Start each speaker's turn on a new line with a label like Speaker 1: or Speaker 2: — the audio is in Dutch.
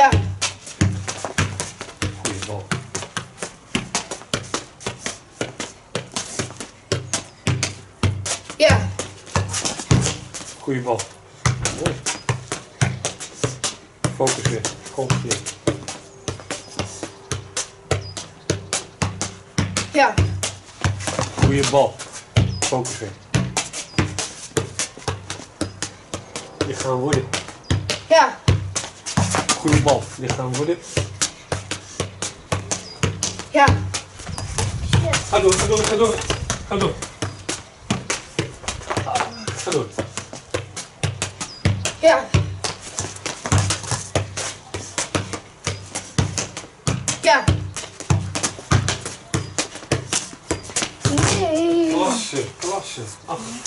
Speaker 1: ja.
Speaker 2: Goeie bal.
Speaker 1: Ja.
Speaker 2: Goeie bal. Focus weer. Komt weer.
Speaker 1: Ja.
Speaker 2: Goeie bal. Focus weer. je gaan worden.
Speaker 1: Ja.
Speaker 2: Screwball fritando ali.
Speaker 1: 야.
Speaker 2: 가져, 가져, 가져, 가져. 가져.
Speaker 1: 야. 야. 오씨,
Speaker 2: 오씨. 아.